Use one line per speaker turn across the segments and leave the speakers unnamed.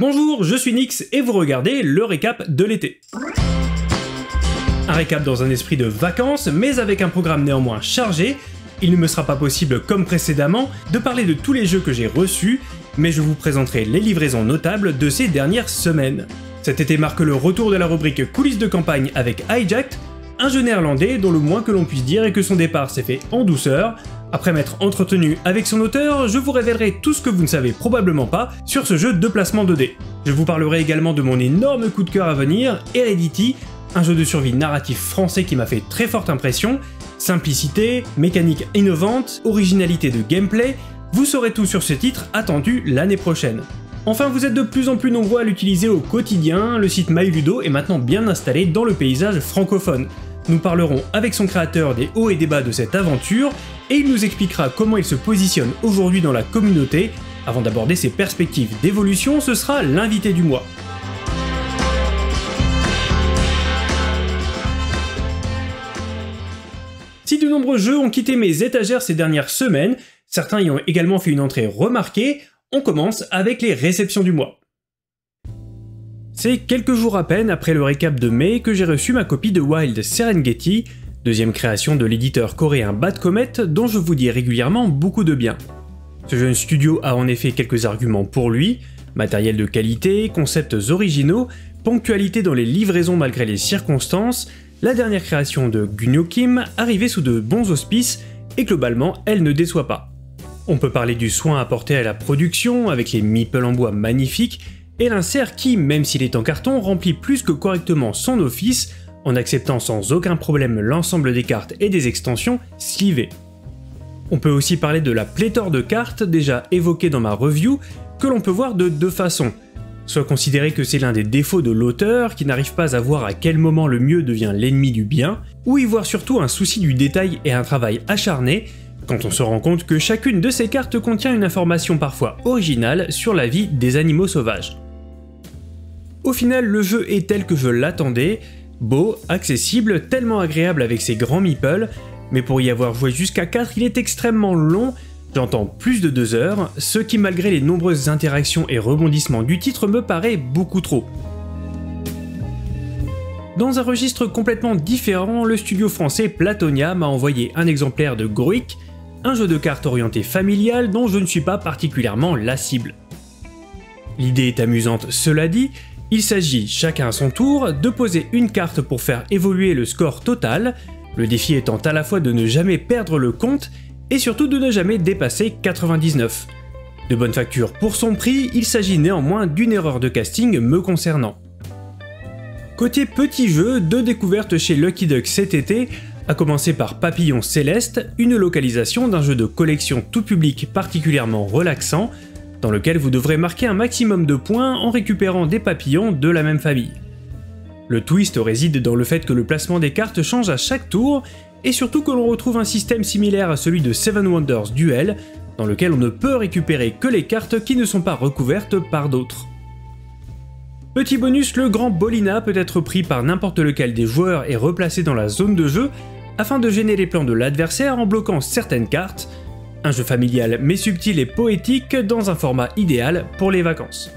Bonjour, je suis Nix et vous regardez le récap de l'été. Un récap dans un esprit de vacances, mais avec un programme néanmoins chargé. Il ne me sera pas possible, comme précédemment, de parler de tous les jeux que j'ai reçus, mais je vous présenterai les livraisons notables de ces dernières semaines. Cet été marque le retour de la rubrique coulisses de campagne avec Hijacked, un jeu néerlandais dont le moins que l'on puisse dire est que son départ s'est fait en douceur, après m'être entretenu avec son auteur, je vous révélerai tout ce que vous ne savez probablement pas sur ce jeu de placement 2D. Je vous parlerai également de mon énorme coup de cœur à venir, Heredity, un jeu de survie narratif français qui m'a fait très forte impression, simplicité, mécanique innovante, originalité de gameplay, vous saurez tout sur ce titre attendu l'année prochaine. Enfin, vous êtes de plus en plus nombreux à l'utiliser au quotidien, le site MyLudo est maintenant bien installé dans le paysage francophone. Nous parlerons avec son créateur des hauts et des bas de cette aventure, et il nous expliquera comment il se positionne aujourd'hui dans la communauté. Avant d'aborder ses perspectives d'évolution, ce sera l'invité du mois. Si de nombreux jeux ont quitté mes étagères ces dernières semaines, certains y ont également fait une entrée remarquée, on commence avec les réceptions du mois. C'est quelques jours à peine après le récap de mai que j'ai reçu ma copie de Wild Serengeti, deuxième création de l'éditeur coréen Bad Comet dont je vous dis régulièrement beaucoup de bien. Ce jeune studio a en effet quelques arguments pour lui, matériel de qualité, concepts originaux, ponctualité dans les livraisons malgré les circonstances, la dernière création de Gunyo Kim arrivée sous de bons auspices et globalement elle ne déçoit pas. On peut parler du soin apporté à la production avec les meeples en bois magnifiques et l'insert qui, même s'il est en carton, remplit plus que correctement son office en acceptant sans aucun problème l'ensemble des cartes et des extensions slivées. On peut aussi parler de la pléthore de cartes déjà évoquées dans ma review, que l'on peut voir de deux façons. Soit considérer que c'est l'un des défauts de l'auteur qui n'arrive pas à voir à quel moment le mieux devient l'ennemi du bien, ou y voir surtout un souci du détail et un travail acharné quand on se rend compte que chacune de ces cartes contient une information parfois originale sur la vie des animaux sauvages. Au final, le jeu est tel que je l'attendais, beau, accessible, tellement agréable avec ses grands meeples, mais pour y avoir joué jusqu'à 4, il est extrêmement long, j'entends plus de 2 heures, ce qui malgré les nombreuses interactions et rebondissements du titre me paraît beaucoup trop. Dans un registre complètement différent, le studio français Platonia m'a envoyé un exemplaire de Groik, un jeu de cartes orienté familial dont je ne suis pas particulièrement la cible. L'idée est amusante, cela dit, il s'agit, chacun à son tour, de poser une carte pour faire évoluer le score total, le défi étant à la fois de ne jamais perdre le compte et surtout de ne jamais dépasser 99. De bonne facture pour son prix, il s'agit néanmoins d'une erreur de casting me concernant. Côté petit jeu, deux découvertes chez Lucky Duck cet été, à commencer par Papillon Céleste, une localisation d'un jeu de collection tout public particulièrement relaxant, dans lequel vous devrez marquer un maximum de points en récupérant des papillons de la même famille. Le twist réside dans le fait que le placement des cartes change à chaque tour, et surtout que l'on retrouve un système similaire à celui de Seven Wonders Duel, dans lequel on ne peut récupérer que les cartes qui ne sont pas recouvertes par d'autres. Petit bonus, le grand Bolina peut être pris par n'importe lequel des joueurs et replacé dans la zone de jeu afin de gêner les plans de l'adversaire en bloquant certaines cartes, un jeu familial mais subtil et poétique dans un format idéal pour les vacances.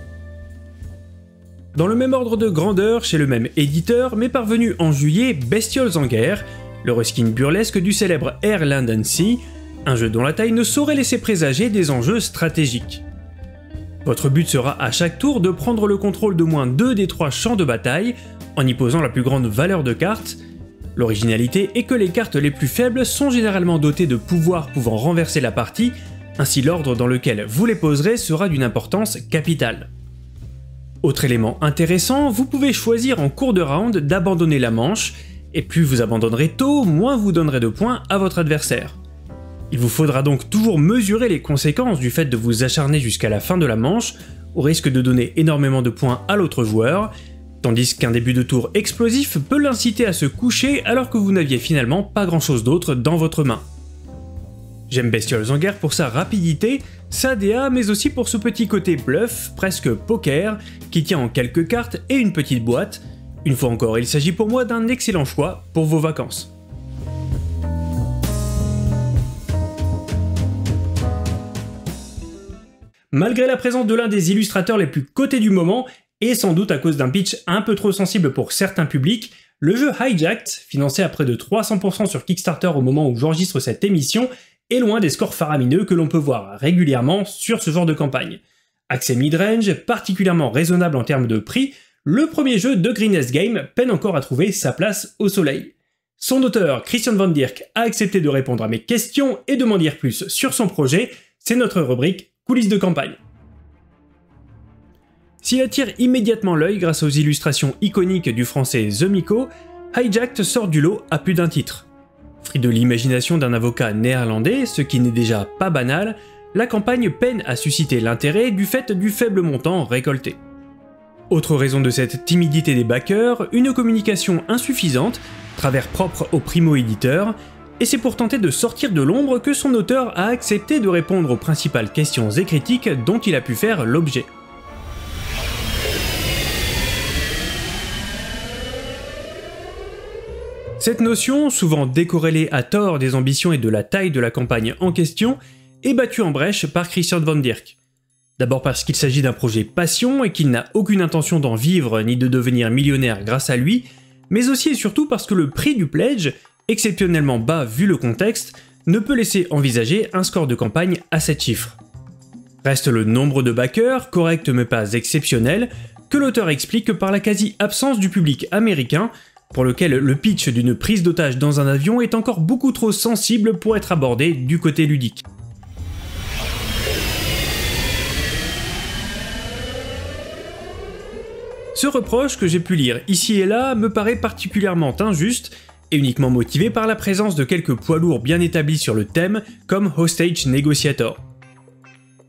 Dans le même ordre de grandeur, chez le même éditeur, mais parvenu en juillet, Bestioles en guerre, le reskin burlesque du célèbre Air Land Sea, un jeu dont la taille ne saurait laisser présager des enjeux stratégiques. Votre but sera à chaque tour de prendre le contrôle de moins deux des trois champs de bataille, en y posant la plus grande valeur de cartes, L'originalité est que les cartes les plus faibles sont généralement dotées de pouvoirs pouvant renverser la partie, ainsi l'ordre dans lequel vous les poserez sera d'une importance capitale. Autre élément intéressant, vous pouvez choisir en cours de round d'abandonner la manche, et plus vous abandonnerez tôt, moins vous donnerez de points à votre adversaire. Il vous faudra donc toujours mesurer les conséquences du fait de vous acharner jusqu'à la fin de la manche, au risque de donner énormément de points à l'autre joueur, tandis qu'un début de tour explosif peut l'inciter à se coucher alors que vous n'aviez finalement pas grand chose d'autre dans votre main. J'aime Bestioles en guerre pour sa rapidité, sa DA, mais aussi pour ce petit côté bluff, presque poker, qui tient en quelques cartes et une petite boîte. Une fois encore, il s'agit pour moi d'un excellent choix pour vos vacances. Malgré la présence de l'un des illustrateurs les plus cotés du moment, et sans doute à cause d'un pitch un peu trop sensible pour certains publics, le jeu Hijacked, financé à près de 300% sur Kickstarter au moment où j'enregistre cette émission, est loin des scores faramineux que l'on peut voir régulièrement sur ce genre de campagne. Accès mid-range, particulièrement raisonnable en termes de prix, le premier jeu de Greenest Game peine encore à trouver sa place au soleil. Son auteur, Christian Van Dirk, a accepté de répondre à mes questions et de m'en dire plus sur son projet, c'est notre rubrique coulisses de campagne. S'il attire immédiatement l'œil grâce aux illustrations iconiques du français The Miko, Hijacked sort du lot à plus d'un titre. Frit de l'imagination d'un avocat néerlandais, ce qui n'est déjà pas banal, la campagne peine à susciter l'intérêt du fait du faible montant récolté. Autre raison de cette timidité des backers, une communication insuffisante, travers propre au primo-éditeur, et c'est pour tenter de sortir de l'ombre que son auteur a accepté de répondre aux principales questions et critiques dont il a pu faire l'objet. Cette notion, souvent décorrélée à tort des ambitions et de la taille de la campagne en question, est battue en brèche par Christian Van Dirk. D'abord parce qu'il s'agit d'un projet passion et qu'il n'a aucune intention d'en vivre ni de devenir millionnaire grâce à lui, mais aussi et surtout parce que le prix du pledge, exceptionnellement bas vu le contexte, ne peut laisser envisager un score de campagne à 7 chiffres. Reste le nombre de backers, correct mais pas exceptionnel, que l'auteur explique par la quasi-absence du public américain, pour lequel le pitch d'une prise d'otage dans un avion est encore beaucoup trop sensible pour être abordé du côté ludique. Ce reproche que j'ai pu lire ici et là me paraît particulièrement injuste et uniquement motivé par la présence de quelques poids lourds bien établis sur le thème comme Hostage Negotiator.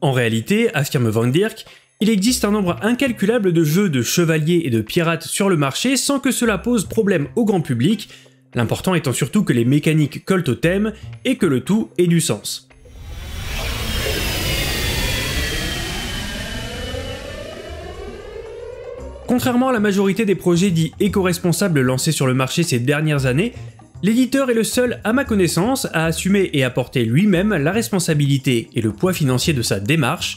En réalité, affirme Van Dirk, il existe un nombre incalculable de jeux de chevaliers et de pirates sur le marché sans que cela pose problème au grand public, l'important étant surtout que les mécaniques collent au thème et que le tout ait du sens. Contrairement à la majorité des projets dits éco-responsables lancés sur le marché ces dernières années, l'éditeur est le seul, à ma connaissance, à assumer et à porter lui-même la responsabilité et le poids financier de sa démarche,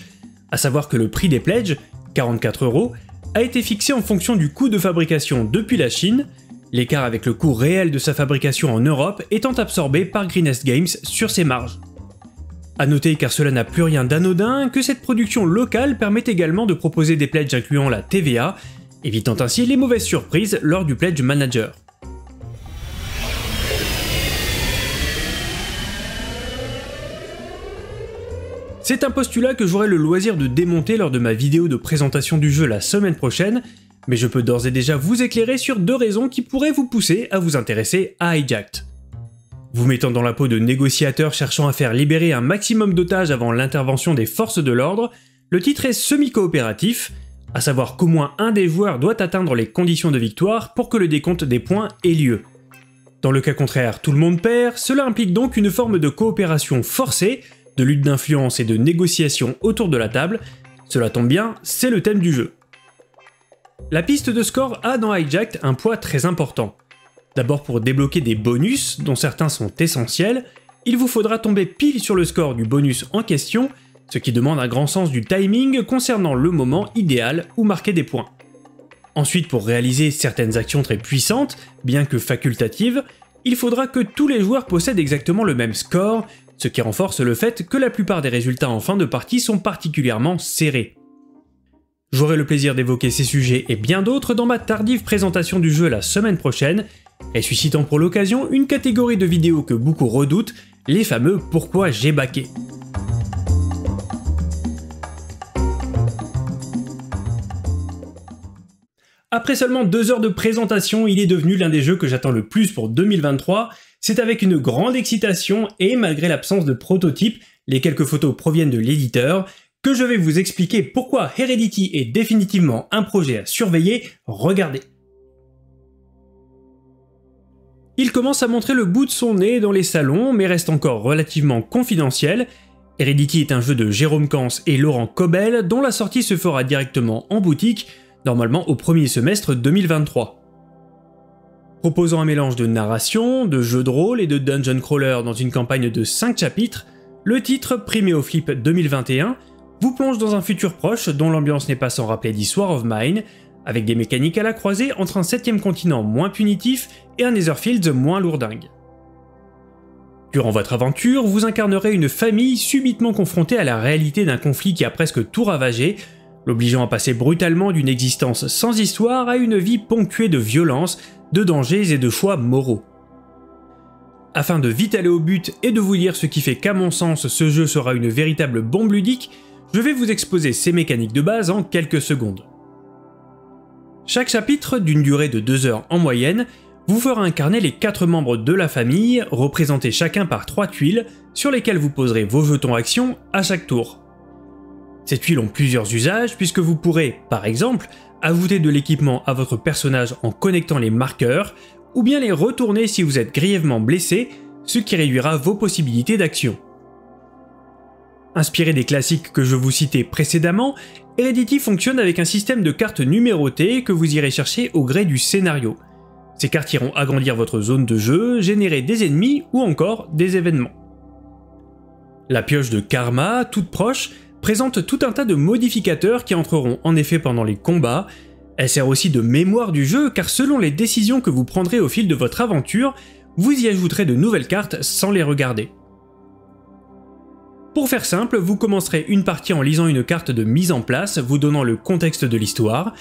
à savoir que le prix des pledges, 44 euros, a été fixé en fonction du coût de fabrication depuis la Chine, l'écart avec le coût réel de sa fabrication en Europe étant absorbé par Greenest Games sur ses marges. A noter, car cela n'a plus rien d'anodin, que cette production locale permet également de proposer des pledges incluant la TVA évitant ainsi les mauvaises surprises lors du Pledge Manager. C'est un postulat que j'aurai le loisir de démonter lors de ma vidéo de présentation du jeu la semaine prochaine, mais je peux d'ores et déjà vous éclairer sur deux raisons qui pourraient vous pousser à vous intéresser à Hijacked. Vous mettant dans la peau de négociateurs cherchant à faire libérer un maximum d'otages avant l'intervention des forces de l'ordre, le titre est semi-coopératif, à savoir qu'au moins un des joueurs doit atteindre les conditions de victoire pour que le décompte des points ait lieu. Dans le cas contraire, tout le monde perd, cela implique donc une forme de coopération forcée, de lutte d'influence et de négociation autour de la table, cela tombe bien, c'est le thème du jeu. La piste de score a dans Hijacked un poids très important. D'abord pour débloquer des bonus, dont certains sont essentiels, il vous faudra tomber pile sur le score du bonus en question, ce qui demande un grand sens du timing concernant le moment idéal où marquer des points. Ensuite, pour réaliser certaines actions très puissantes, bien que facultatives, il faudra que tous les joueurs possèdent exactement le même score, ce qui renforce le fait que la plupart des résultats en fin de partie sont particulièrement serrés. J'aurai le plaisir d'évoquer ces sujets et bien d'autres dans ma tardive présentation du jeu la semaine prochaine, ressuscitant pour l'occasion une catégorie de vidéos que beaucoup redoutent, les fameux pourquoi j'ai baqué? Après seulement deux heures de présentation, il est devenu l'un des jeux que j'attends le plus pour 2023. C'est avec une grande excitation et malgré l'absence de prototype, les quelques photos proviennent de l'éditeur, que je vais vous expliquer pourquoi Heredity est définitivement un projet à surveiller. Regardez. Il commence à montrer le bout de son nez dans les salons, mais reste encore relativement confidentiel. Heredity est un jeu de Jérôme Kans et Laurent Cobel, dont la sortie se fera directement en boutique, normalement au premier semestre 2023. Proposant un mélange de narration, de jeu de rôle et de dungeon crawler dans une campagne de 5 chapitres, le titre, primé au flip 2021, vous plonge dans un futur proche dont l'ambiance n'est pas sans rappeler d'Histoire of Mine, avec des mécaniques à la croisée entre un septième continent moins punitif et un Netherfields moins lourdingue. Durant votre aventure, vous incarnerez une famille subitement confrontée à la réalité d'un conflit qui a presque tout ravagé, l'obligeant à passer brutalement d'une existence sans histoire à une vie ponctuée de violence, de dangers et de choix moraux. Afin de vite aller au but et de vous dire ce qui fait qu'à mon sens ce jeu sera une véritable bombe ludique, je vais vous exposer ces mécaniques de base en quelques secondes. Chaque chapitre, d'une durée de 2 heures en moyenne, vous fera incarner les 4 membres de la famille, représentés chacun par 3 tuiles, sur lesquelles vous poserez vos jetons action à chaque tour. Ces tuiles ont plusieurs usages puisque vous pourrez, par exemple, ajouter de l'équipement à votre personnage en connectant les marqueurs, ou bien les retourner si vous êtes grièvement blessé, ce qui réduira vos possibilités d'action. Inspiré des classiques que je vous citais précédemment, Heredity fonctionne avec un système de cartes numérotées que vous irez chercher au gré du scénario. Ces cartes iront agrandir votre zone de jeu, générer des ennemis ou encore des événements. La pioche de karma, toute proche, présente tout un tas de modificateurs qui entreront en effet pendant les combats. Elle sert aussi de mémoire du jeu car selon les décisions que vous prendrez au fil de votre aventure, vous y ajouterez de nouvelles cartes sans les regarder. Pour faire simple, vous commencerez une partie en lisant une carte de mise en place, vous donnant le contexte de l'histoire.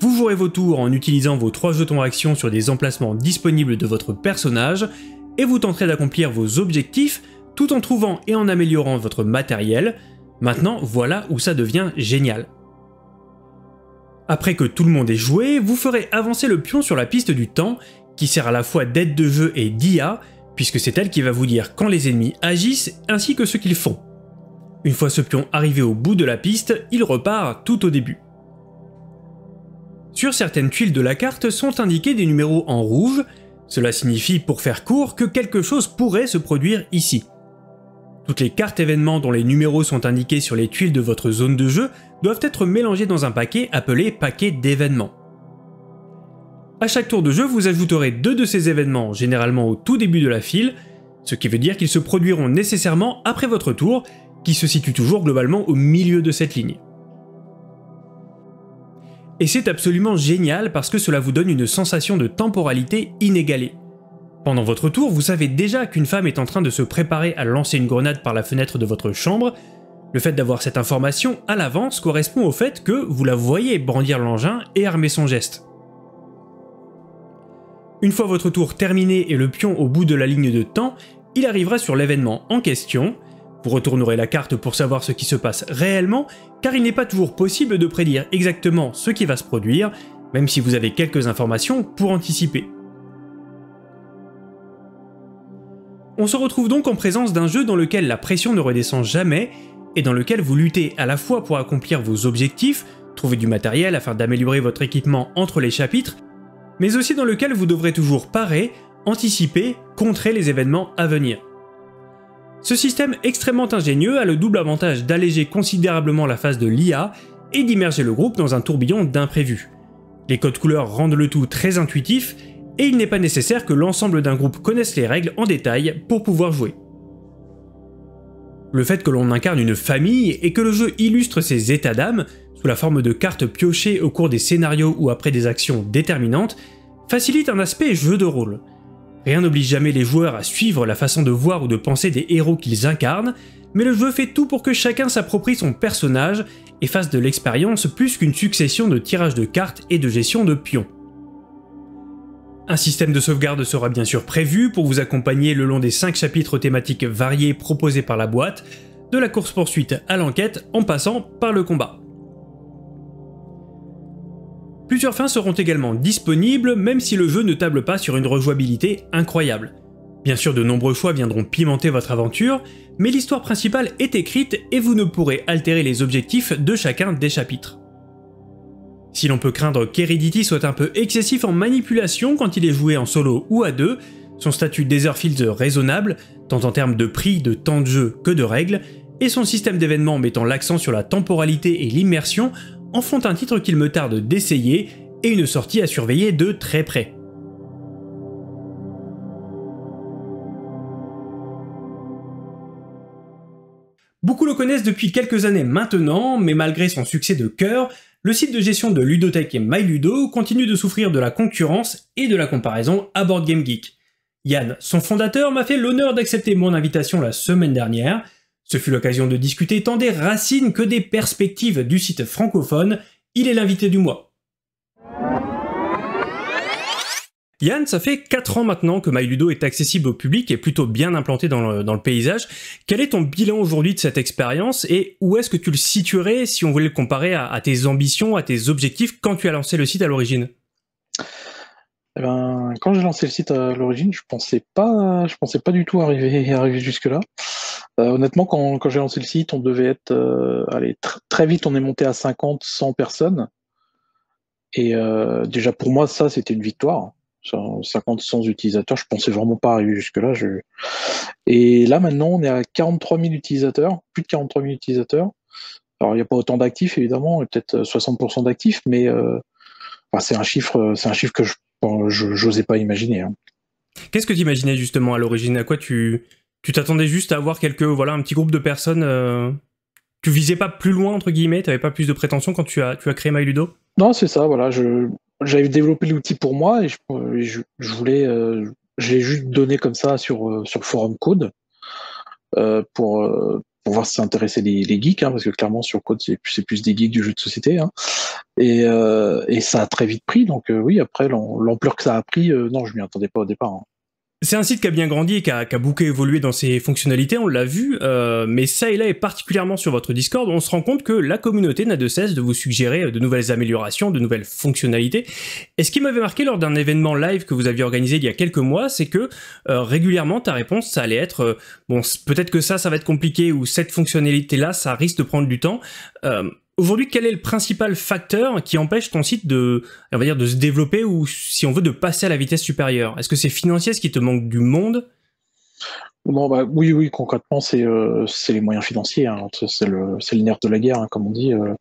Vous jouerez vos tours en utilisant vos trois jetons action sur des emplacements disponibles de votre personnage, et vous tenterez d'accomplir vos objectifs tout en trouvant et en améliorant votre matériel. Maintenant, voilà où ça devient génial. Après que tout le monde ait joué, vous ferez avancer le pion sur la piste du temps, qui sert à la fois d'aide de jeu et d'IA, puisque c'est elle qui va vous dire quand les ennemis agissent ainsi que ce qu'ils font. Une fois ce pion arrivé au bout de la piste, il repart tout au début. Sur certaines tuiles de la carte sont indiqués des numéros en rouge, cela signifie pour faire court que quelque chose pourrait se produire ici. Toutes les cartes événements dont les numéros sont indiqués sur les tuiles de votre zone de jeu doivent être mélangées dans un paquet appelé paquet d'événements. A chaque tour de jeu, vous ajouterez deux de ces événements, généralement au tout début de la file, ce qui veut dire qu'ils se produiront nécessairement après votre tour qui se situe toujours globalement au milieu de cette ligne. Et c'est absolument génial parce que cela vous donne une sensation de temporalité inégalée. Pendant votre tour, vous savez déjà qu'une femme est en train de se préparer à lancer une grenade par la fenêtre de votre chambre. Le fait d'avoir cette information à l'avance correspond au fait que vous la voyez brandir l'engin et armer son geste. Une fois votre tour terminé et le pion au bout de la ligne de temps, il arrivera sur l'événement en question, vous retournerez la carte pour savoir ce qui se passe réellement, car il n'est pas toujours possible de prédire exactement ce qui va se produire, même si vous avez quelques informations pour anticiper. On se retrouve donc en présence d'un jeu dans lequel la pression ne redescend jamais, et dans lequel vous luttez à la fois pour accomplir vos objectifs, trouver du matériel afin d'améliorer votre équipement entre les chapitres, mais aussi dans lequel vous devrez toujours parer, anticiper, contrer les événements à venir. Ce système extrêmement ingénieux a le double avantage d'alléger considérablement la phase de l'IA et d'immerger le groupe dans un tourbillon d'imprévus. Les codes couleurs rendent le tout très intuitif, et il n'est pas nécessaire que l'ensemble d'un groupe connaisse les règles en détail pour pouvoir jouer. Le fait que l'on incarne une famille et que le jeu illustre ses états d'âme, sous la forme de cartes piochées au cours des scénarios ou après des actions déterminantes, facilite un aspect jeu de rôle. Rien n'oblige jamais les joueurs à suivre la façon de voir ou de penser des héros qu'ils incarnent, mais le jeu fait tout pour que chacun s'approprie son personnage et fasse de l'expérience plus qu'une succession de tirages de cartes et de gestion de pions. Un système de sauvegarde sera bien sûr prévu pour vous accompagner le long des 5 chapitres thématiques variés proposés par la boîte, de la course-poursuite à l'enquête en passant par le combat. Plusieurs fins seront également disponibles même si le jeu ne table pas sur une rejouabilité incroyable. Bien sûr de nombreux choix viendront pimenter votre aventure, mais l'histoire principale est écrite et vous ne pourrez altérer les objectifs de chacun des chapitres. Si l'on peut craindre qu'Heredity soit un peu excessif en manipulation quand il est joué en solo ou à deux, son statut Fields raisonnable, tant en termes de prix, de temps de jeu que de règles, et son système d'événements mettant l'accent sur la temporalité et l'immersion en font un titre qu'il me tarde d'essayer et une sortie à surveiller de très près. Beaucoup le connaissent depuis quelques années maintenant, mais malgré son succès de cœur, le site de gestion de ludothèque MyLudo continue de souffrir de la concurrence et de la comparaison à Board Game Geek. Yann, son fondateur, m'a fait l'honneur d'accepter mon invitation la semaine dernière. Ce fut l'occasion de discuter tant des racines que des perspectives du site francophone. Il est l'invité du mois. Yann, ça fait 4 ans maintenant que MyLudo est accessible au public et plutôt bien implanté dans le, paysage. Quel est ton bilan aujourd'hui de cette expérience et où est-ce que tu le situerais si on voulait le comparer à, tes ambitions, à tes objectifs quand tu as lancé le site à l'origine?
Eh ben, quand j'ai lancé le site à l'origine, je pensais pensais pas du tout arriver, arriver jusque là. Euh, honnêtement, quand, j'ai lancé le site, on devait être, euh, allez, très vite, on est monté à 50, 100 personnes. Et euh, déjà pour moi, ça, c'était une victoire. 50 100 utilisateurs, je pensais vraiment pas arriver jusque-là. Je... Et là, maintenant, on est à 43 000 utilisateurs, plus de 43 000 utilisateurs. Alors, il n'y a pas autant d'actifs, évidemment, peut-être 60% euh, d'actifs, mais euh, c'est un chiffre, c'est un chiffre que je n'osais pas imaginer. Hein.
Qu'est-ce que tu imaginais justement à l'origine? À quoi tu tu t'attendais juste à avoir quelques voilà un petit groupe de personnes euh... Tu visais pas plus loin entre guillemets, tu n'avais pas plus de prétention quand tu as tu as créé MyLudo?
Non, c'est ça. Voilà, je j'avais développé l'outil pour moi et je, voulais, euh, je l'ai juste donné comme ça sur, euh, sur Forum Code euh, pour, pour voir si ça intéressait les, geeks, hein, parce que clairement sur Code c'est plus, des geeks du jeu de société. Hein. Et, et, ça a très vite pris, donc oui, après l'ampleur que ça a pris, non, je m'y attendais pas au départ. Hein.
C'est un site qui a bien grandi et qui a, beaucoup évolué dans ses fonctionnalités, on l'a vu, euh, mais ça et là, et particulièrement sur votre Discord, on se rend compte que la communauté n'a de cesse de vous suggérer de nouvelles améliorations, de nouvelles fonctionnalités. Et ce qui m'avait marqué lors d'un événement live que vous aviez organisé il y a quelques mois, c'est que euh, régulièrement, ta réponse, ça allait être euh, bon, peut-être que ça, ça va être compliqué, ou cette fonctionnalité-là, ça risque de prendre du temps. Aujourd'hui, quel est le principal facteur qui empêche ton site de, on va dire, de se développer ou, si on veut, de passer à la vitesse supérieure? Est-ce que c'est financier, ce qui te manque du monde?
Non, bah, oui, oui, concrètement, c'est euh, les moyens financiers. Hein. C'est le, nerf de la guerre, hein, comme on dit. Euh.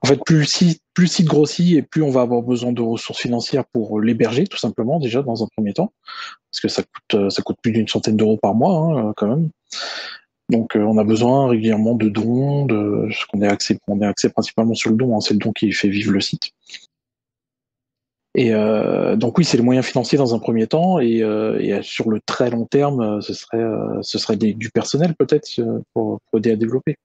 En fait, plus le site, plus site grossit et plus on va avoir besoin de ressources financières pour l'héberger, tout simplement, déjà, dans un premier temps. Parce que ça coûte, ça coûte plus d'une centaine d'euros par mois, hein, quand même. Donc euh, on a besoin régulièrement de dons, de qu'on est axé, on est axé principalement sur le don, hein, c'est le don qui fait vivre le site. Et euh, donc oui, c'est les moyens financiers dans un premier temps, et, euh, sur le très long terme, ce serait, ce serait du personnel peut-être pour, aider à développer.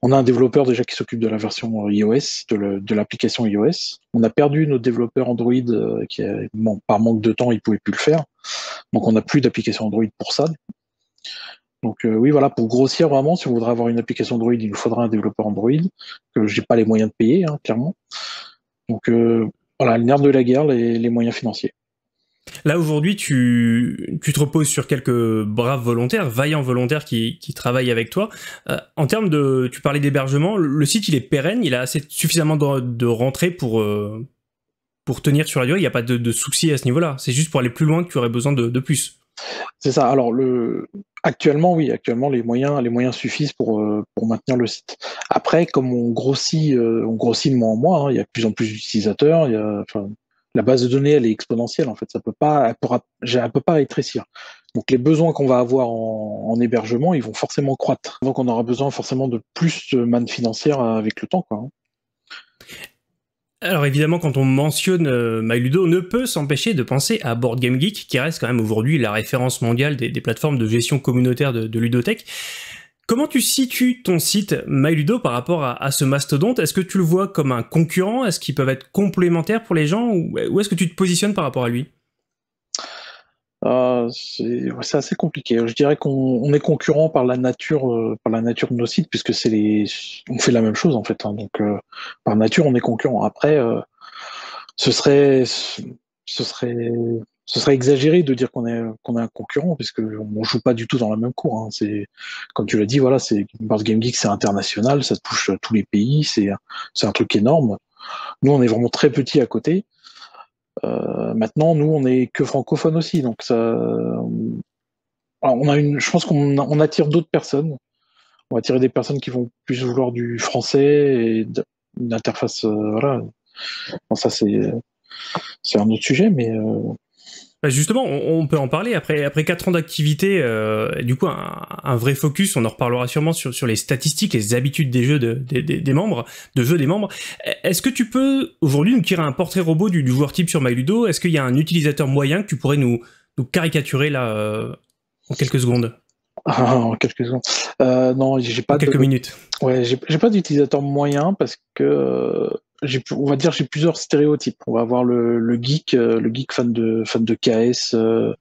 On a un développeur déjà qui s'occupe de la version iOS, de l'application iOS. On a perdu notre développeur Android qui, par manque de temps, il pouvait plus le faire. Donc on n'a plus d'application Android pour ça. Donc euh, oui, voilà, pour grossir vraiment, si on voudrait avoir une application Android, il nous faudra un développeur Android, que j'ai pas les moyens de payer, hein, clairement. Donc euh, voilà, le nerf de la guerre, les, moyens financiers.
Là aujourd'hui, tu, te reposes sur quelques braves volontaires, vaillants volontaires qui, travaillent avec toi. Euh, en termes de, tu parlais d'hébergement, le site il est pérenne, il a assez suffisamment de, rentrées pour pour tenir sur la durée. Il n'y a pas de, de souci à ce niveau-là. C'est juste pour aller plus loin que tu aurais besoin de plus.
C'est ça. Alors le actuellement, oui, actuellement les moyens, suffisent pour, euh, pour maintenir le site. Après, comme on grossit, euh, on grossit de mois en mois, hein, il y a de plus en plus d'utilisateurs, la base de données elle est exponentielle en fait, ça peut pas, elle, pourra, peut pas rétrécir. Donc les besoins qu'on va avoir en, en, hébergement, ils vont forcément croître. Donc on aura besoin forcément de plus de manne financière avec le temps, quoi.
Alors évidemment, quand on mentionne euh, MyLudo, on ne peut s'empêcher de penser à Board Game Geek, qui reste quand même aujourd'hui la référence mondiale des, plateformes de gestion communautaire de, de, ludothèque. Comment tu situes ton site MyLudo par rapport à, ce mastodonte? Est-ce que tu le vois comme un concurrent? Est-ce qu'ils peuvent être complémentaires pour les gens? Ou, ou est-ce que tu te positionnes par rapport à lui?
Ah, c'est assez compliqué. Je dirais qu'on est concurrent par la nature, euh, par la nature de nos sites, puisque c'est les, on fait la même chose en fait. Hein. donc euh, par nature, on est concurrent. Après, euh, ce serait, ce serait, ce serait exagéré de dire qu'on est qu'on est un concurrent, puisque on joue pas du tout dans la même cour. Hein. C'est comme tu l'as dit, voilà, c'est Board Game Geek, c'est international, ça touche tous les pays, c'est c'est un truc énorme. Nous, on est vraiment très petit à côté. Euh, maintenant, nous, on est que francophone aussi, donc ça, on a une, je pense qu'on attire d'autres personnes. On va attirer des personnes qui vont plus vouloir du français et une interface. Euh, voilà. ça c'est c'est un autre sujet, mais euh,
Bah, justement, on, peut en parler. Après, après 4 ans d'activité, euh, du coup, un, vrai focus, on en reparlera sûrement sur, sur les statistiques, les habitudes des jeux de, des, membres, de jeux des membres. Est-ce que tu peux aujourd'hui nous tirer un portrait robot du, joueur type sur MyLudo Est-ce qu'il y a un utilisateur moyen que tu pourrais nous, nous caricaturer là euh, en quelques secondes?
En quelques secondes. Euh, non, j'ai pas.
quelques minutes.
Ouais, j'ai pas d'utilisateur moyen parce que on va dire j'ai plusieurs stéréotypes. On va avoir le, le geek, euh, le geek fan de fan de KS, euh,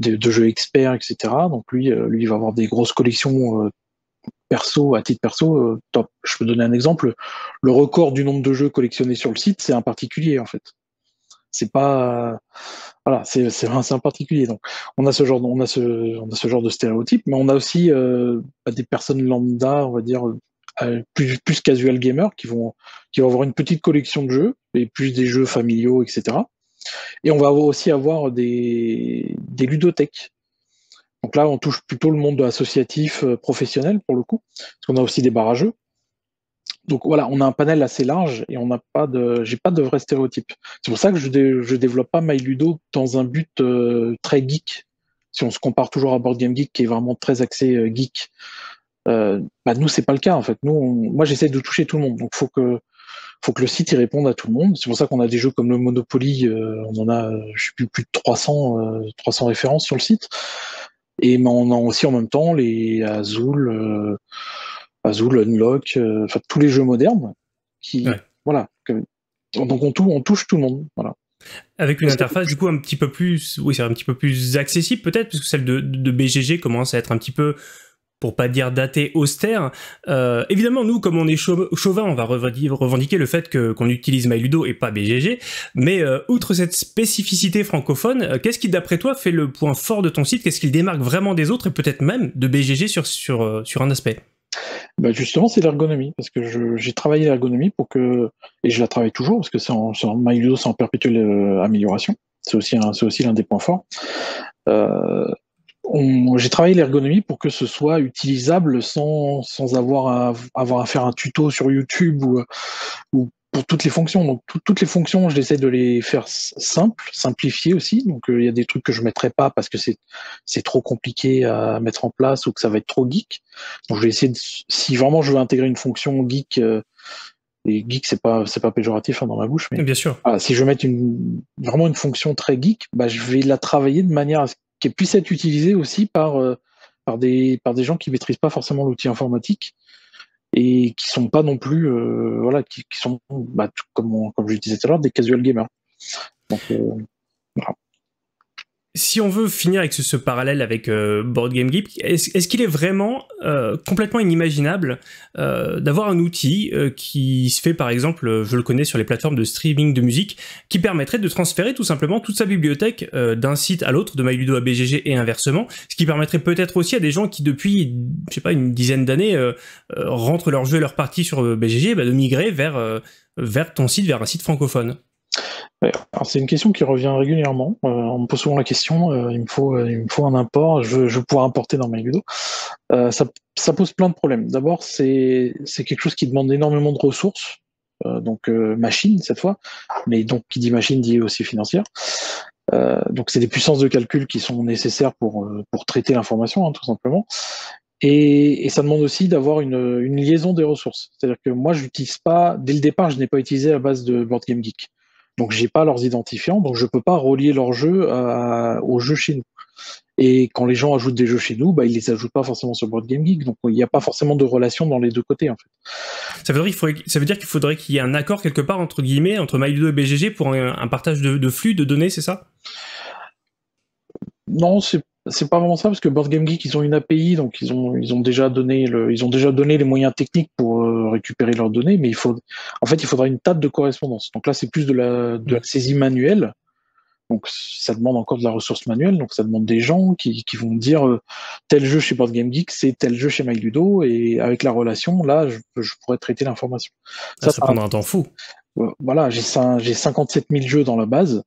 de, jeux experts, etc. Donc lui, euh, lui il va avoir des grosses collections perso, à titre perso, top. Je peux donner un exemple. Le record du nombre de jeux collectionnés sur le site, c'est un particulier en fait. C'est pas voilà, c'est c'est un particulier. Donc on a ce genre, on a ce on a ce genre de stéréotype, mais on a aussi bah, des personnes lambda, on va dire plus, plus casual gamers qui vont, avoir une petite collection de jeux et plus des jeux familiaux, etc. Et on va aussi avoir des, des ludothèques. Donc là, on touche plutôt le monde associatif euh, professionnel pour le coup, parce qu'on a aussi des barrageux. Donc voilà, on a un panel assez large et on n'a pas de, j'ai pas de vrai stéréotype. C'est pour ça que je, développe pas MyLudo dans un but euh, très geek. Si on se compare toujours à Board Game Geek qui est vraiment très axé euh, geek, euh, bah nous c'est pas le cas en fait. Nous, moi j'essaie de toucher tout le monde, donc faut que faut que le site y réponde à tout le monde. C'est pour ça qu'on a des jeux comme le Monopoly, euh, on en a, je sais plus, plus de 300 300 euh, références sur le site. Et mais on a aussi en même temps les Azul, Azul, Unlock, enfin tous les jeux modernes qui, voilà. donc on, on touche tout le monde, voilà.
Avec une interface du coup un petit peu plus, oui c'est un petit peu plus accessible peut-être, puisque celle de, de BGG commence à être un petit peu pour pas dire daté austère. Euh, évidemment, nous, comme on est chauvin, on va revendiquer le fait qu'on utilise MyLudo et pas BGG. Mais euh, outre cette spécificité francophone, euh, qu'est-ce qui, d'après toi, fait le point fort de ton site? Qu'est-ce qui le démarque vraiment des autres et peut-être même de BGG sur un aspect?
Bah justement, c'est l'ergonomie, parce que j'ai travaillé l'ergonomie pour que, et je la travaille toujours, parce que c'est en, MyLudo, c'est en perpétuelle amélioration. C'est aussi, aussi l'un des points forts. J'ai travaillé l'ergonomie pour que ce soit utilisable sans, sans avoir, à, avoir à faire un tuto sur YouTube ou, ou pour toutes les fonctions. Donc toutes les fonctions, j'essaie de les faire simples, simplifier aussi. Donc euh, il y a des trucs que je mettrai pas parce que c'est c'est trop compliqué à mettre en place ou que ça va être trop geek. Donc je vais essayer de, si vraiment je veux intégrer une fonction geek euh, et geek c'est pas c'est pas péjoratif hein, dans ma bouche mais
bien sûr.
si je veux mettre une vraiment une fonction très geek, bah je vais la travailler de manière à ce qui puisse être utilisé aussi par, euh, par, des, par des gens qui maîtrisent pas forcément l'outil informatique et qui sont pas non plus, euh, voilà, qui, sont, bah, comme, comme je disais tout à l'heure, des casual gamers. Donc, euh,
voilà si on veut finir avec ce, parallèle avec euh, Board Game Geek, est-ce qu'il est vraiment euh, complètement inimaginable euh, d'avoir un outil qui se fait par exemple, je le connais sur les plateformes de streaming de musique, qui permettrait de transférer tout simplement toute sa bibliothèque d'un site à l'autre, de MyLudo à BGG et inversement, ce qui permettrait peut-être aussi à des gens qui depuis, je sais pas, une dizaine d'années rentrent leur jeu et leur partie sur BGG, bah, de migrer vers, vers ton site, vers un site francophone
c'est une question qui revient régulièrement. Euh, on me pose souvent la question, euh, il, me faut, euh, il me faut un import, je veux, pouvoir importer dans MyLudo. Ça, ça, pose plein de problèmes. D'abord, c'est quelque chose qui demande énormément de ressources, donc machine cette fois, mais donc qui dit machine dit aussi financière. donc c'est des puissances de calcul qui sont nécessaires pour, traiter l'information, hein, tout simplement. Et, ça demande aussi d'avoir une, une, liaison des ressources. C'est-à-dire que moi, je n'utilise pas, dès le départ, je n'ai pas utilisé la base de Board Game Geek. Donc j'ai pas leurs identifiants, donc je peux pas relier leurs jeux aux jeux chez nous. Et quand les gens ajoutent des jeux chez nous, bah, ils les ajoutent pas forcément sur Board Game Geek, donc il n'y a pas forcément de relation dans les deux côtés en fait.
Ça veut dire qu'il ça veut dire qu'il faudrait qu'il y ait un accord quelque part entre guillemets entre MyLudo et BGG pour un, partage de, de, flux de données, c'est ça?
Non, c'est c'est pas vraiment ça parce que Board Game Geek ils ont une API donc ils ont ils ont déjà donné le, ils ont déjà donné les moyens techniques pour euh, récupérer leurs données mais il faut en fait il faudra une table de correspondance. Donc là c'est plus de la de la saisie manuelle. Donc ça demande encore de la ressource manuelle donc ça demande des gens qui, qui vont dire euh, tel jeu chez Board Game Geek c'est tel jeu chez MyLudo et avec la relation là je, je pourrais traiter l'information.
Ça, ça, prendra un temps fou.
Voilà j'ai j'ai 57 000 jeux dans la base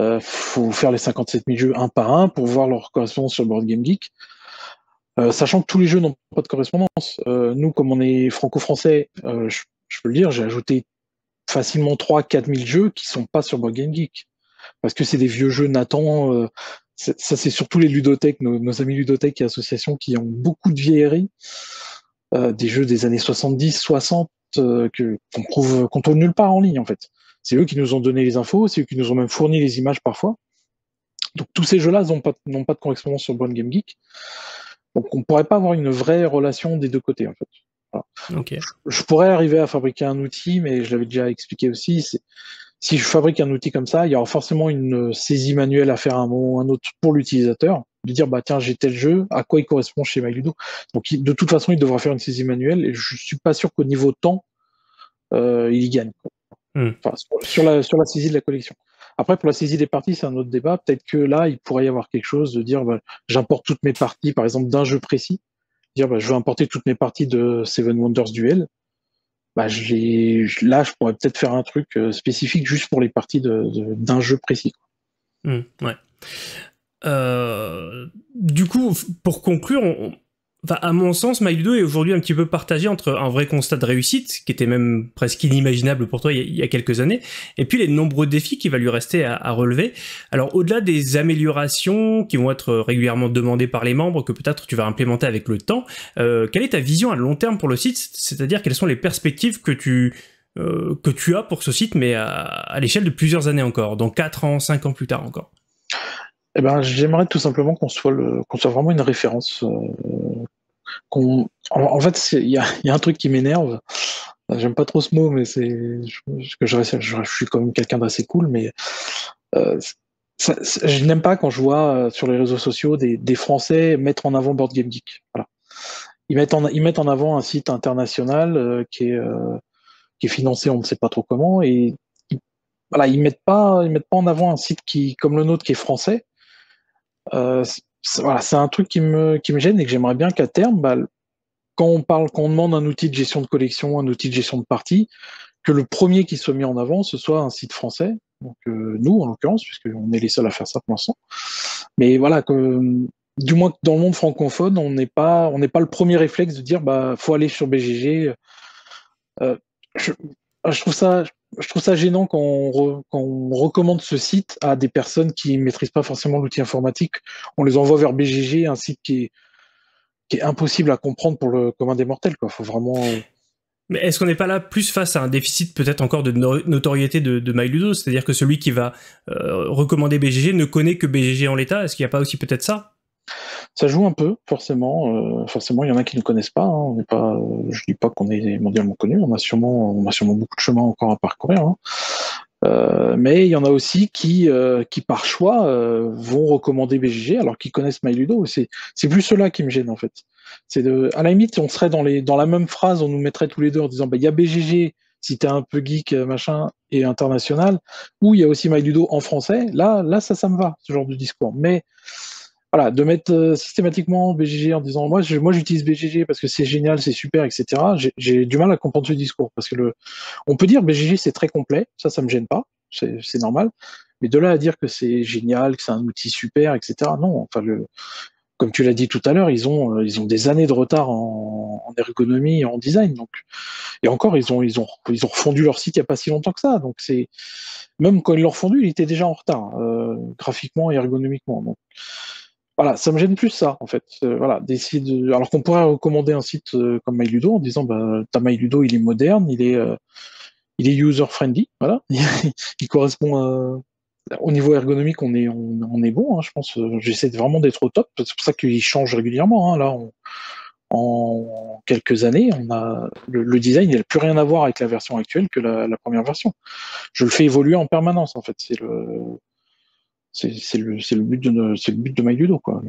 euh, faut faire les 57 000 jeux un par un pour voir leur correspondance sur Board Game Geek. Euh, sachant que tous les jeux n'ont pas de correspondance. Euh, nous, comme on est franco-français, je, peux le dire, j'ai ajouté facilement 3-4 000 jeux qui sont pas sur Board Game Geek. parce que c'est des vieux jeux Nathan. ça, c'est surtout les ludothèques, nos, amis ludothèques et associations qui ont beaucoup de vieilleries. des jeux des années 70, 60 que qu'on trouve qu'on trouve nulle part en ligne en fait. C'est eux qui nous ont donné les infos, c'est eux qui nous ont même fourni les images parfois. Donc tous ces jeux-là n'ont pas, pas de correspondance sur Bon Game Geek. Donc on ne pourrait pas avoir une vraie relation des deux côtés en fait. Je, pourrais arriver à fabriquer un outil, mais je l'avais déjà expliqué aussi. Si je fabrique un outil comme ça, il y aura forcément une saisie manuelle à faire un moment ou un autre pour l'utilisateur, de dire bah tiens j'ai tel jeu, à quoi il correspond chez MyLudo. Donc de toute façon il devra faire une saisie manuelle et je suis pas sûr qu'au niveau temps euh, il y gagne. Hmm. sur, la, sur la saisie de la collection. Après, pour la saisie des parties, c'est un autre débat. Peut-être que là, il pourrait y avoir quelque chose de dire, bah, j'importe toutes mes parties, par exemple, d'un jeu précis. Dire, bah, je veux importer toutes mes parties de Seven Wonders Duel. Bah, je là, je pourrais peut-être faire un truc euh, spécifique juste pour les parties d'un de, jeu précis.
Hmm, ouais. Euh, du coup, pour conclure, on, Enfin, à mon sens, MyLudo est aujourd'hui un petit peu partagé entre un vrai constat de réussite, qui était même presque inimaginable pour toi il y a, quelques années, et puis les nombreux défis qui va lui rester à, relever. Alors, au-delà des améliorations qui vont être régulièrement demandées par les membres, que peut-être tu vas implémenter avec le temps, euh, quelle est ta vision à long terme pour le site? C'est-à-dire quelles sont les perspectives que tu euh, que tu as pour ce site, mais à, l'échelle de plusieurs années encore, donc 4 ans, 5 ans plus tard encore?
Eh ben, j'aimerais tout simplement qu'on soit, soit vraiment une référence. Euh, en, fait, il y a, un truc qui m'énerve. J'aime pas trop ce mot, mais c'est que je, je, suis quand même quelqu'un d'assez cool, mais euh, je n'aime pas quand je vois euh, sur les réseaux sociaux des, Français mettre en avant Board Game Geek. Ils mettent en, ils avant un site international euh, qui est euh, financé, on ne sait pas trop comment, et voilà, ils mettent pas, ils mettent pas en avant un site qui, comme le nôtre, qui est français, euh, voilà, c'est un truc qui me, gêne et que j'aimerais bien qu'à terme, bah, quand on parle, demande un outil de gestion de collection, un outil de gestion de partie, que le premier qui soit mis en avant, ce soit un site français. Donc euh, nous, en l'occurrence, puisqu'on est les seuls à faire ça pour l'instant. Mais voilà, que, du moins dans le monde francophone, on n'est pas, le premier réflexe de dire, bah, faut aller sur BGG. Je trouve ça, je trouve ça gênant quand on, recommande ce site à des personnes qui ne maîtrisent pas forcément l'outil informatique. On les envoie vers BGG, un site qui est, impossible à comprendre pour le commun des mortels. Quoi. Vraiment. Euh,
Mais est-ce qu'on n'est pas là plus face à un déficit peut-être encore de notoriété de, de C'est-à-dire que celui qui va euh, recommander BGG ne connaît que BGG en l'état Est-ce qu'il n'y a pas aussi peut-être ça?
Ça joue un peu, forcément. Euh, forcément, il y en a qui ne connaissent pas. Hein. On pas, je dis pas qu'on est mondialement connu. On a sûrement, on a sûrement beaucoup de chemin encore à parcourir. Hein. Euh, mais il y en a aussi qui, euh, qui par choix vont recommander BGG alors qu'ils connaissent MyLudo. C'est, c'est plus cela qui me gêne en fait. C'est à la limite, on serait dans les, dans la même phrase, on nous mettrait tous les deux en disant, bah il y a BGG si t'es un peu geek machin et international, ou il y a aussi MyLudo en français. Là, là ça, ça me va ce genre de discours. Mais voilà, de mettre euh, systématiquement BGG en disant moi, moi j'utilise BGG parce que c'est génial, c'est super, etc. J'ai du mal à comprendre ce discours parce que le, on peut dire BGG c'est très complet, ça, ça me gêne pas, c'est normal. Mais de là à dire que c'est génial, que c'est un outil super, etc. Non, enfin le, comme tu l'as dit tout à l'heure, ils ont euh, ils ont des années de retard en, en, ergonomie et en design. Donc et encore ils ont ils ont ils ont refondu leur site il y a pas si longtemps que ça. Donc c'est même quand ils l'ont refondu, il était déjà en retard euh, graphiquement et ergonomiquement. Donc voilà, ça me gêne plus ça, en fait. Euh, voilà, d'essayer Alors qu'on pourrait recommander un site euh, comme MyLudo en disant, bah, ta MyLudo, il est moderne, il est, euh, il est user-friendly, voilà. il correspond au niveau ergonomique, on est, on, est bon, hein, je pense. J'essaie vraiment d'être au top. C'est pour ça qu'il change régulièrement. Hein. Là, en quelques années, on a le, design, il n'a plus rien à voir avec la version actuelle que la, la, première version. Je le fais évoluer en permanence, en fait. C'est le c'est le, le, but de c'est le but de quoi.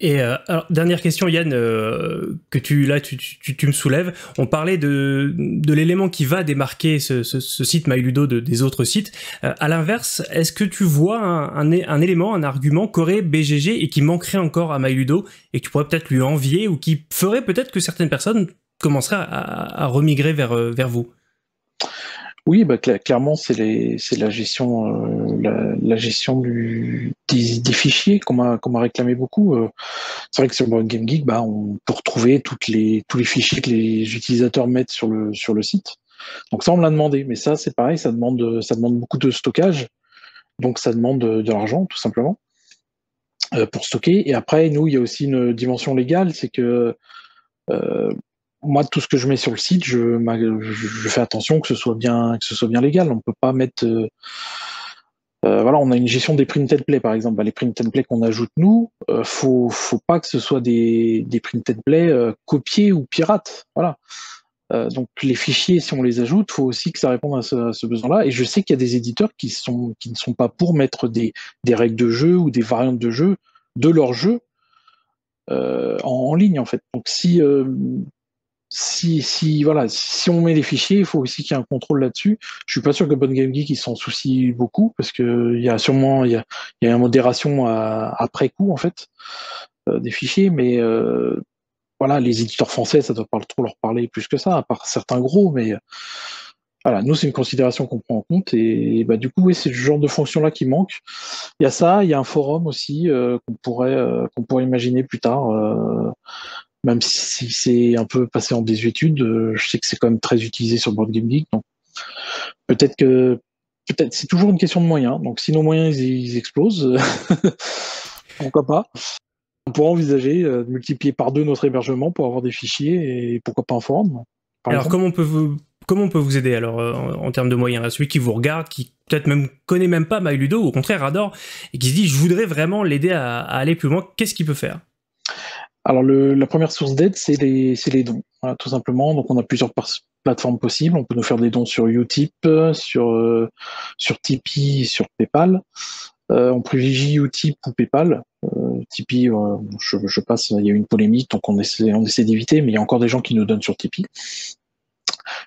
Et euh, alors, dernière question, Yann, euh, que tu là tu, tu, tu, me soulèves. On parlait de, de l'élément qui va démarquer ce, site MyLudo de, des autres sites. Euh, à l'inverse, est-ce que tu vois un, un, élément, un argument qu'aurait BGG et qui manquerait encore à MyLudo et que tu pourrais peut-être lui envier ou qui ferait peut-être que certaines personnes commenceraient à, à remigrer vers, vers vous?
Oui, bah, clairement, c'est la gestion, euh, la, gestion du, des, fichiers qu'on m'a réclamé beaucoup. Euh. c'est vrai que sur Game Geek, bah, on peut retrouver toutes les, tous les fichiers que les utilisateurs mettent sur le, sur le site. Donc ça, on me l'a demandé, mais ça, c'est pareil, ça demande, ça demande beaucoup de stockage. donc ça demande de, de l'argent, tout simplement, pour stocker. Et après, nous, il y a aussi une dimension légale, c'est que moi, tout ce que je mets sur le site, je, fais attention que ce soit bien, que ce soit bien légal. On peut pas mettre. Euh, euh, voilà, on a une gestion des printed play, par exemple. Bah, les printed play qu'on ajoute nous, euh, faut, faut pas que ce soit des, des printed play euh, copiés ou pirates. Voilà. donc les fichiers, si on les ajoute, faut aussi que ça réponde à ce, besoin-là. Et je sais qu'il y a des éditeurs qui sont, qui ne sont pas pour mettre des, des règles de jeu ou des variantes de jeu de leur jeu en, en, ligne, en fait. Donc si si, si, voilà, si on met les fichiers, il faut aussi qu'il y ait un contrôle là-dessus. Je suis pas sûr que Bon Game Geek s'en soucie beaucoup parce que il y a sûrement il y a, y a une modération après coup en fait euh, des fichiers, mais euh, voilà, les éditeurs français, ça doit pas trop leur parler plus que ça, à part certains gros, mais voilà, nous c'est une considération qu'on prend en compte et, bah du coup oui, c'est le genre de fonction là qui manque. Il y a ça, il y a un forum aussi euh, qu'on pourrait qu'on pourrait imaginer plus tard même si c'est un peu passé en désuétude, euh, je sais que c'est quand même très utilisé sur Board Game Geek. Donc peut-être que peut-être c'est toujours une question de moyens. Donc si nos moyens ils, explosent, pourquoi pas? On pourra envisager euh, de multiplier par deux notre hébergement pour avoir des fichiers et pourquoi pas un forum.
Alors comment on peut vous comment on peut vous aider alors euh, en, termes de moyens? Celui qui vous regarde, qui peut-être même connaît même pas MyLudo, ou au contraire adore, et qui se dit je voudrais vraiment l'aider à aller plus loin, qu'est-ce qu'il peut faire?
Alors la première source d'aide, c'est les, les, dons, tout simplement. Donc on a plusieurs plateformes possibles. On peut nous faire des dons sur Utip, sur, euh, sur Tipeee, sur PayPal. Euh, on privilégie Utip ou PayPal. Euh, Tipeee, euh, je, je, passe, il y a eu une polémique, donc on essaie, on essaie d'éviter, mais il y a encore des gens qui nous donnent sur Tipeee.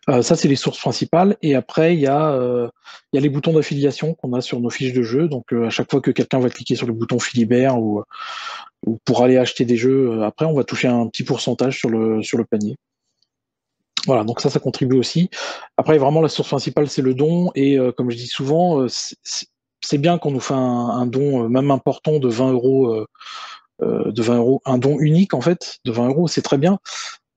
Euh, ça, c'est les sources principales. Et après, il y, a, euh, il y a les boutons d'affiliation qu'on a sur nos fiches de jeu. Donc, à chaque fois que quelqu'un va cliquer sur le bouton Philibert ou, ou pour aller acheter des jeux. Euh, après, on va toucher un petit pourcentage sur le, sur le panier. Voilà, donc ça, ça contribue aussi. Après, vraiment, la source principale, c'est le don. Et euh, comme je dis souvent, euh, c'est bien qu'on nous fait un, don, même important, de 20 euros, de 20 euros, un don unique en fait, de 20 euros, c'est très bien.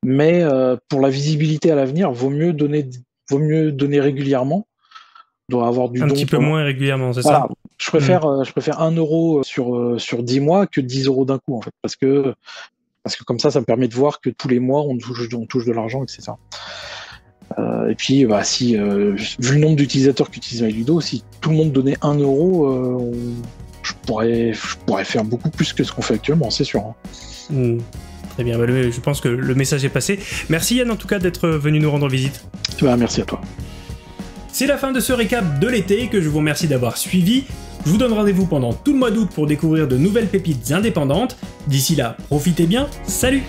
Mais pour la visibilité à l'avenir, vaut mieux donner, vaut mieux donner régulièrement.
Doit avoir du un petit peu moins régulièrement, c'est ça.
Je préfère, mm. euh, je préfère 1 euro sur, euh, sur 10 mois que 10 euros d'un coup, en fait. Parce que, parce que comme ça, ça me permet de voir que tous les mois, on touche, on touche de l'argent, etc. Euh, et puis, bah, si, vu le nombre d'utilisateurs qui utilisent MyLudo, si tout le monde donnait 1 euro, je, pourrais, je pourrais faire beaucoup plus que ce qu'on fait actuellement, c'est sûr. Hein.
Mm. Très bien, bah, je pense que le message est passé. Merci Yann en tout cas d'être venu nous rendre visite.
Bah, merci à toi.
C'est la fin de ce récap de l'été que je vous remercie d'avoir suivi. Je vous donne rendez-vous pendant tout le mois d'août pour découvrir de nouvelles pépites indépendantes. D'ici là, profitez bien, salut